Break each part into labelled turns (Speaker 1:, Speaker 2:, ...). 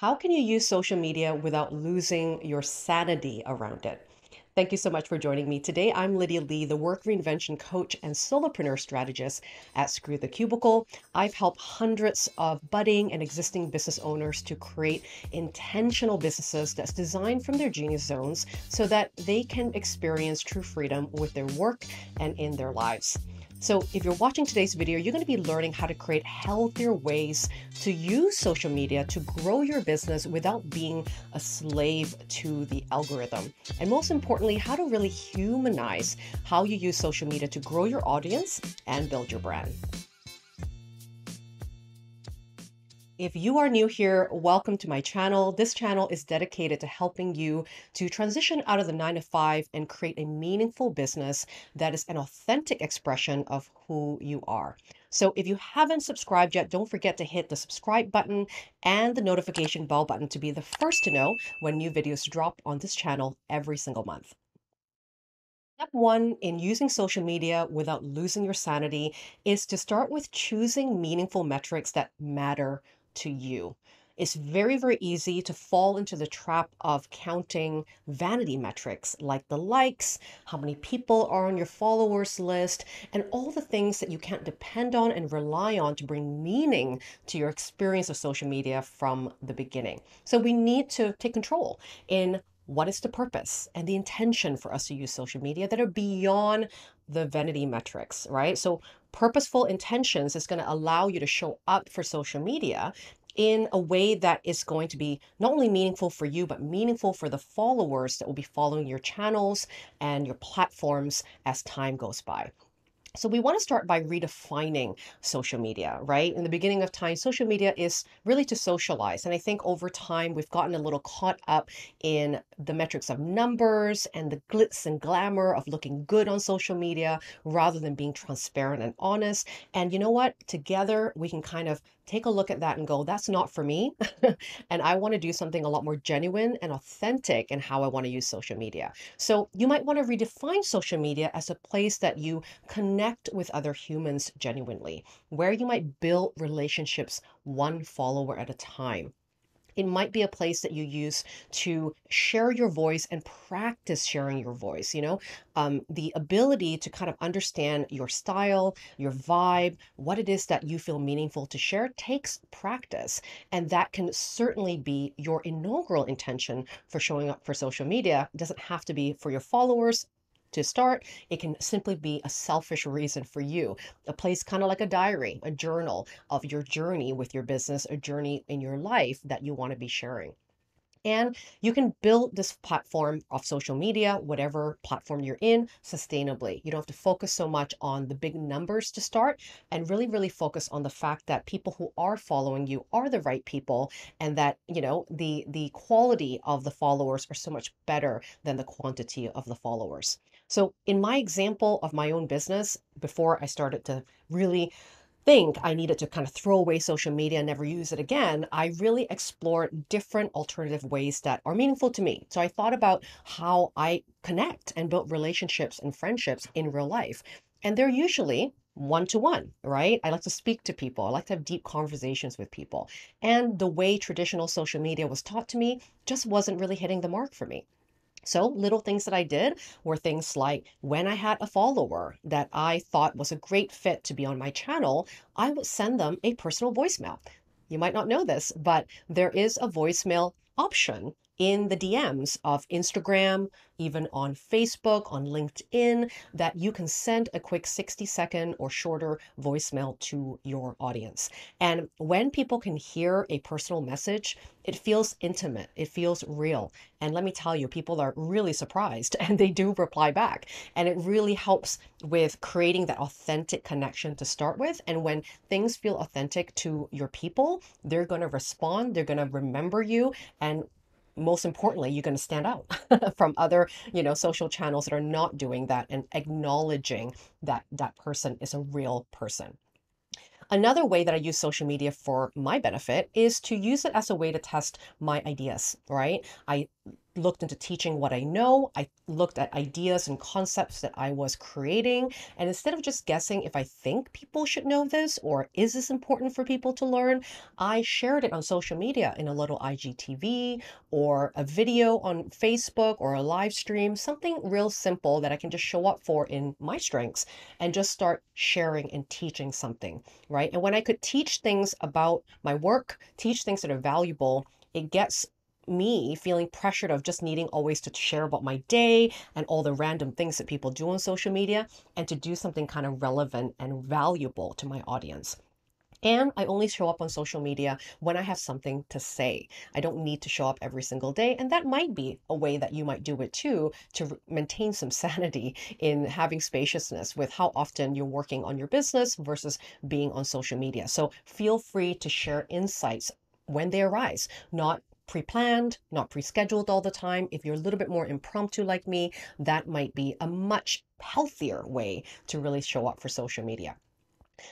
Speaker 1: How can you use social media without losing your sanity around it? Thank you so much for joining me today. I'm Lydia Lee, the work reinvention coach and solopreneur strategist at Screw the Cubicle. I've helped hundreds of budding and existing business owners to create intentional businesses that's designed from their genius zones so that they can experience true freedom with their work and in their lives. So if you're watching today's video, you're going to be learning how to create healthier ways to use social media to grow your business without being a slave to the algorithm. And most importantly, how to really humanize how you use social media to grow your audience and build your brand. If you are new here, welcome to my channel. This channel is dedicated to helping you to transition out of the nine to five and create a meaningful business that is an authentic expression of who you are. So if you haven't subscribed yet, don't forget to hit the subscribe button and the notification bell button to be the first to know when new videos drop on this channel every single month. Step one in using social media without losing your sanity is to start with choosing meaningful metrics that matter to you. It's very, very easy to fall into the trap of counting vanity metrics like the likes, how many people are on your followers list, and all the things that you can't depend on and rely on to bring meaning to your experience of social media from the beginning. So we need to take control in what is the purpose and the intention for us to use social media that are beyond the vanity metrics, right? So purposeful intentions is going to allow you to show up for social media in a way that is going to be not only meaningful for you, but meaningful for the followers that will be following your channels and your platforms as time goes by. So we want to start by redefining social media, right? In the beginning of time, social media is really to socialize. And I think over time, we've gotten a little caught up in the metrics of numbers and the glitz and glamour of looking good on social media rather than being transparent and honest. And you know what? Together, we can kind of take a look at that and go, that's not for me. and I want to do something a lot more genuine and authentic in how I want to use social media. So you might want to redefine social media as a place that you connect with other humans genuinely, where you might build relationships one follower at a time it might be a place that you use to share your voice and practice sharing your voice. You know, um, the ability to kind of understand your style, your vibe, what it is that you feel meaningful to share takes practice. And that can certainly be your inaugural intention for showing up for social media. It doesn't have to be for your followers to start. It can simply be a selfish reason for you, a place kind of like a diary, a journal of your journey with your business, a journey in your life that you want to be sharing. And you can build this platform off social media, whatever platform you're in, sustainably. You don't have to focus so much on the big numbers to start and really, really focus on the fact that people who are following you are the right people and that, you know, the the quality of the followers are so much better than the quantity of the followers. So in my example of my own business, before I started to really think I needed to kind of throw away social media and never use it again, I really explored different alternative ways that are meaningful to me. So I thought about how I connect and build relationships and friendships in real life. And they're usually one to one, right? I like to speak to people. I like to have deep conversations with people. And the way traditional social media was taught to me just wasn't really hitting the mark for me. So, little things that I did were things like when I had a follower that I thought was a great fit to be on my channel, I would send them a personal voicemail. You might not know this, but there is a voicemail option in the DMs of Instagram, even on Facebook, on LinkedIn, that you can send a quick 60 second or shorter voicemail to your audience. And when people can hear a personal message, it feels intimate, it feels real. And let me tell you, people are really surprised and they do reply back. And it really helps with creating that authentic connection to start with. And when things feel authentic to your people, they're going to respond, they're going to remember you. And most importantly you're going to stand out from other you know social channels that are not doing that and acknowledging that that person is a real person Another way that I use social media for my benefit is to use it as a way to test my ideas, right? I looked into teaching what I know. I looked at ideas and concepts that I was creating. And instead of just guessing if I think people should know this or is this important for people to learn, I shared it on social media in a little IGTV or a video on Facebook or a live stream, something real simple that I can just show up for in my strengths and just start sharing and teaching something, right? And when I could teach things about my work, teach things that are valuable, it gets me feeling pressured of just needing always to share about my day and all the random things that people do on social media and to do something kind of relevant and valuable to my audience. And I only show up on social media when I have something to say. I don't need to show up every single day. And that might be a way that you might do it too to maintain some sanity in having spaciousness with how often you're working on your business versus being on social media. So feel free to share insights when they arise, not pre-planned, not pre-scheduled all the time. If you're a little bit more impromptu like me, that might be a much healthier way to really show up for social media.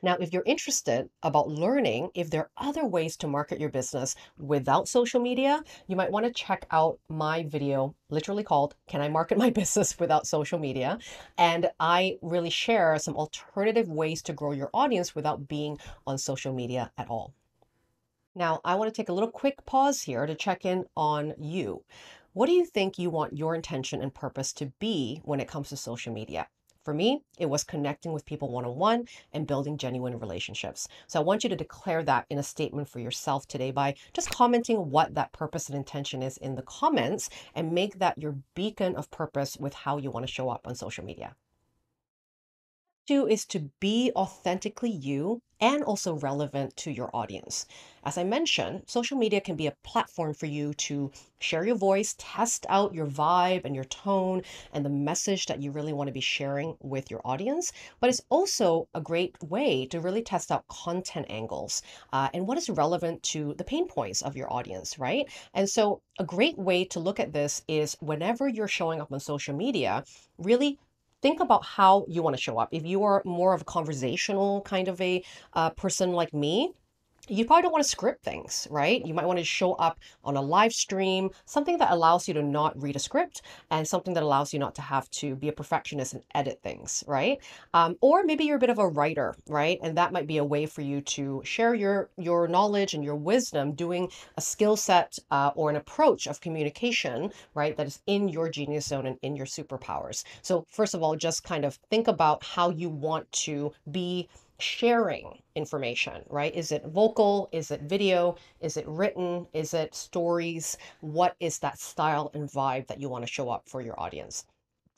Speaker 1: Now, if you're interested about learning if there are other ways to market your business without social media, you might want to check out my video literally called Can I Market My Business Without Social Media? And I really share some alternative ways to grow your audience without being on social media at all. Now, I want to take a little quick pause here to check in on you. What do you think you want your intention and purpose to be when it comes to social media? For me, it was connecting with people one on one and building genuine relationships. So I want you to declare that in a statement for yourself today by just commenting what that purpose and intention is in the comments and make that your beacon of purpose with how you want to show up on social media do is to be authentically you and also relevant to your audience. As I mentioned, social media can be a platform for you to share your voice, test out your vibe and your tone and the message that you really want to be sharing with your audience. But it's also a great way to really test out content angles uh, and what is relevant to the pain points of your audience, right? And so, a great way to look at this is whenever you're showing up on social media, really think about how you want to show up. If you are more of a conversational kind of a uh, person like me, you probably don't want to script things, right? You might want to show up on a live stream, something that allows you to not read a script and something that allows you not to have to be a perfectionist and edit things, right? Um, or maybe you're a bit of a writer, right? And that might be a way for you to share your your knowledge and your wisdom doing a skill set uh, or an approach of communication, right? That is in your genius zone and in your superpowers. So first of all, just kind of think about how you want to be sharing information, right? Is it vocal? Is it video? Is it written? Is it stories? What is that style and vibe that you want to show up for your audience?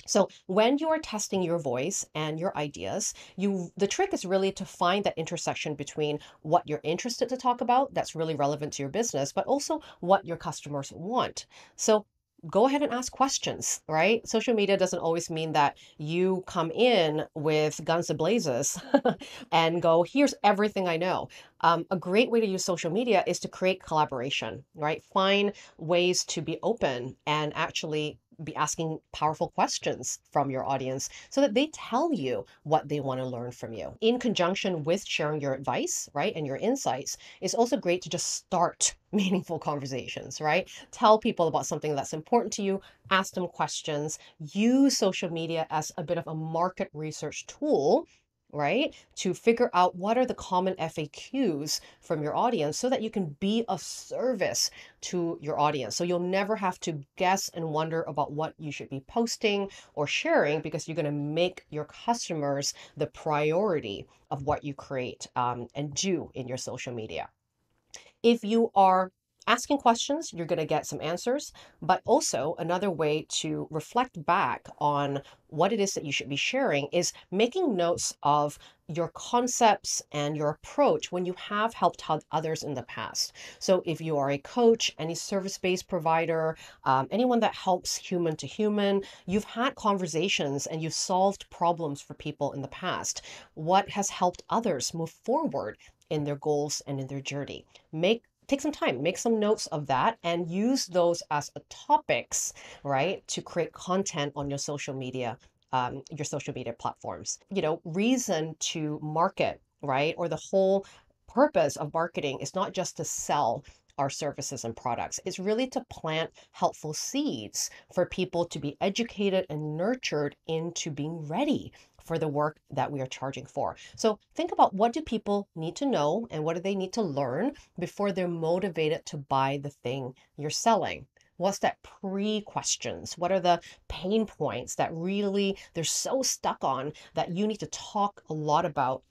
Speaker 1: So when you are testing your voice and your ideas, you the trick is really to find that intersection between what you're interested to talk about that's really relevant to your business, but also what your customers want. So go ahead and ask questions, right? Social media doesn't always mean that you come in with guns blazes and go, here's everything I know. Um, a great way to use social media is to create collaboration, right? Find ways to be open and actually be asking powerful questions from your audience so that they tell you what they want to learn from you. In conjunction with sharing your advice, right, and your insights, it's also great to just start meaningful conversations, right? Tell people about something that's important to you, ask them questions, use social media as a bit of a market research tool right? To figure out what are the common FAQs from your audience so that you can be of service to your audience. So you'll never have to guess and wonder about what you should be posting or sharing because you're going to make your customers the priority of what you create um, and do in your social media. If you are asking questions, you're going to get some answers, but also another way to reflect back on what it is that you should be sharing is making notes of your concepts and your approach when you have helped others in the past. So, if you are a coach, any service based provider, um, anyone that helps human to human, you've had conversations and you've solved problems for people in the past. What has helped others move forward in their goals and in their journey? Make take some time, make some notes of that, and use those as topics, right, to create content on your social media, um, your social media platforms. You know, reason to market, right, or the whole purpose of marketing is not just to sell our services and products. It's really to plant helpful seeds for people to be educated and nurtured into being ready for the work that we are charging for. So think about what do people need to know and what do they need to learn before they're motivated to buy the thing you're selling. What's that pre questions? What are the pain points that really they're so stuck on that you need to talk a lot about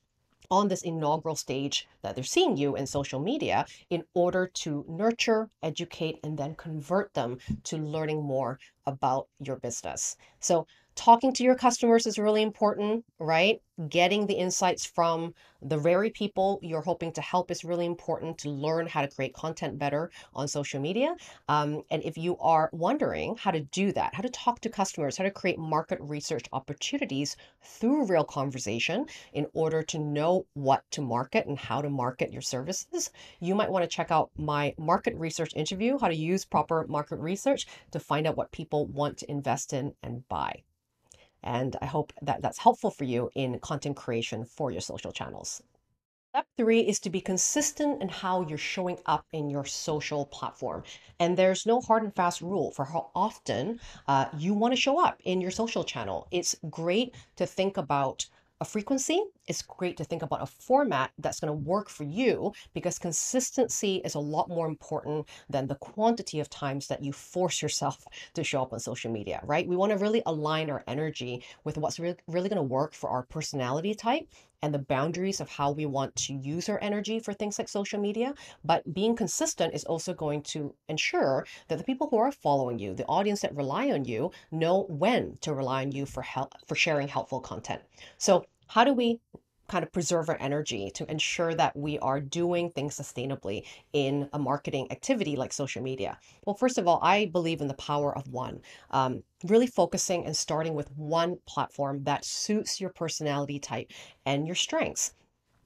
Speaker 1: on this inaugural stage that they're seeing you in social media in order to nurture, educate, and then convert them to learning more about your business. So talking to your customers is really important, right? Getting the insights from the very people you're hoping to help is really important to learn how to create content better on social media. Um, and if you are wondering how to do that, how to talk to customers, how to create market research opportunities through real conversation in order to know what to market and how to market your services, you might want to check out my market research interview, how to use proper market research to find out what people want to invest in and buy. And I hope that that's helpful for you in content creation for your social channels. Step three is to be consistent in how you're showing up in your social platform. And there's no hard and fast rule for how often uh, you want to show up in your social channel. It's great to think about a frequency, it's great to think about a format that's going to work for you because consistency is a lot more important than the quantity of times that you force yourself to show up on social media, right? We want to really align our energy with what's re- really going to work for our personality type and the boundaries of how we want to use our energy for things like social media. But being consistent is also going to ensure that the people who are following you, the audience that rely on you, know when to rely on you for help for sharing helpful content. So how do we kind of preserve our energy to ensure that we are doing things sustainably in a marketing activity like social media? Well, first of all, I believe in the power of one. Um, really focusing and starting with one platform that suits your personality type and your strengths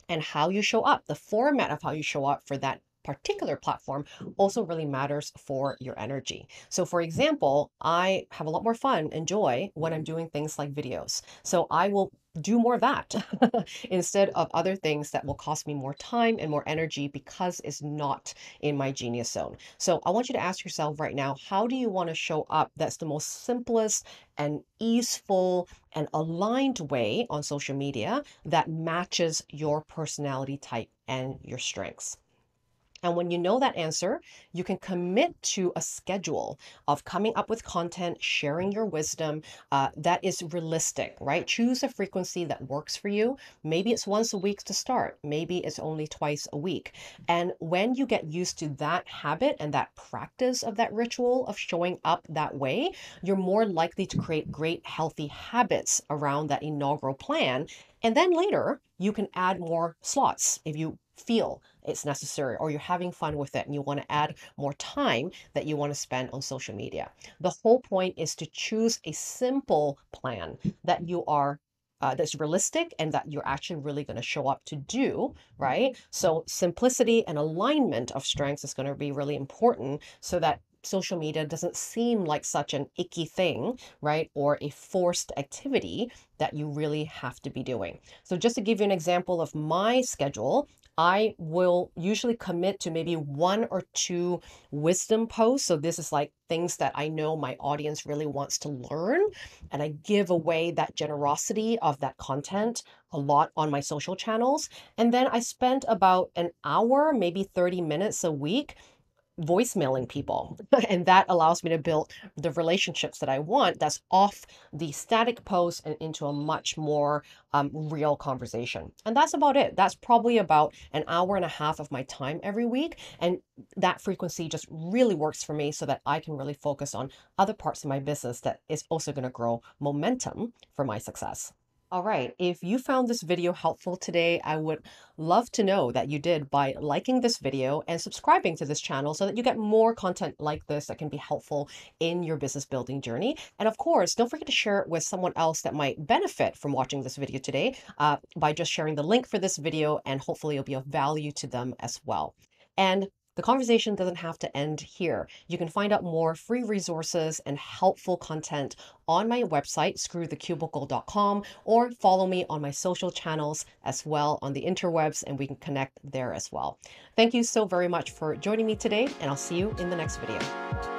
Speaker 1: and how you show up, the format of how you show up for that particular platform also really matters for your energy. So for example, I have a lot more fun and joy when I'm doing things like videos. So I will do more of that instead of other things that will cost me more time and more energy because it's not in my genius zone. So I want you to ask yourself right now, how do you want to show up that's the most simplest and easeful and aligned way on social media that matches your personality type and your strengths? And when you know that answer, you can commit to a schedule of coming up with content, sharing your wisdom uh, that is realistic, right? Choose a frequency that works for you. Maybe it's once a week to start, maybe it's only twice a week. And when you get used to that habit and that practice of that ritual of showing up that way, you're more likely to create great, healthy habits around that inaugural plan. And then later, you can add more slots if you feel it's necessary or you're having fun with it and you want to add more time that you want to spend on social media. The whole point is to choose a simple plan that you are uh, that's realistic and that you're actually really going to show up to do, right? So simplicity and alignment of strengths is going to be really important so that social media doesn't seem like such an icky thing, right? Or a forced activity that you really have to be doing. So just to give you an example of my schedule, I will usually commit to maybe one or two wisdom posts. So this is like things that I know my audience really wants to learn. And I give away that generosity of that content a lot on my social channels. And then I spend about an hour, maybe 30 minutes a week voicemailing people. and that allows me to build the relationships that I want that's off the static post and into a much more um, real conversation. And that's about it. That's probably about an hour and a half of my time every week. And that frequency just really works for me so that I can really focus on other parts of my business that is also going to grow momentum for my success. All right. If you found this video helpful today, I would love to know that you did by liking this video and subscribing to this channel so that you get more content like this that can be helpful in your business building journey. And of course, don't forget to share it with someone else that might benefit from watching this video today uh, by just sharing the link for this video and hopefully it'll be of value to them as well. And the conversation doesn't have to end here. You can find out more free resources and helpful content on my website, screwthecubicle.com, or follow me on my social channels as well on the interwebs, and we can connect there as well. Thank you so very much for joining me today, and I'll see you in the next video.